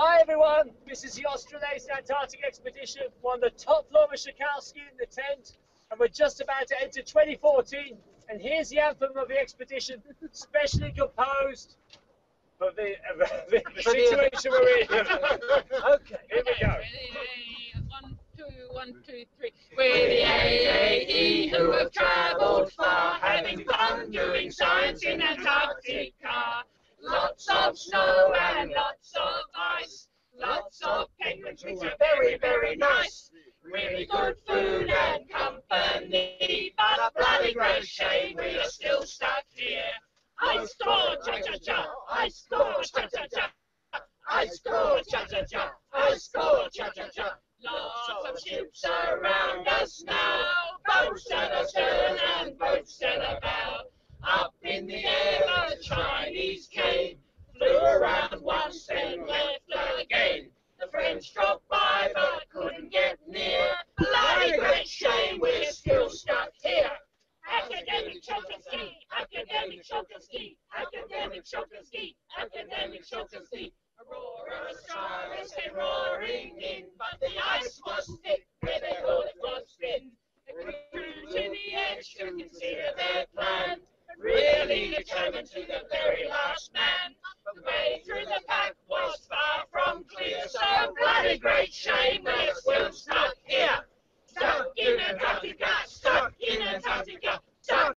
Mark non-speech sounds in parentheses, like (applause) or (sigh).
Hi everyone, this is the Australasian Antarctic Expedition. We're on the top floor of Shokalskiy in the tent, and we're just about to enter 2014. And here's the anthem of the expedition, specially composed for the, (laughs) uh, the, the situation we're in. (laughs) okay, here we go. One, two, one, two, three. We're the AAE who have travelled far, having fun doing science in Antarctica. Lots of snow and lots which are very, very nice. Really good food and company, but a bloody great shame we are still stuck here. I score, cha cha cha. I score, cha cha cha. I score, cha cha cha. I score, cha cha cha. Lots of ships around us now, boats at a stern and boats at a bow. Up in the French by but couldn't get near. Bloody great shame we're still stuck here. Akademik Shokalskiy, Akademik Shokalskiy, Akademik Shokalskiy, Akademik Shokalskiy. Aurora Australis came roaring in, but the ice was thick where they thought it was thin. The crew to the edge to consider their plan, really determined to the very last man. a great shame we're still stuck here. Stuck in Antarctica. stuck in Antarctica.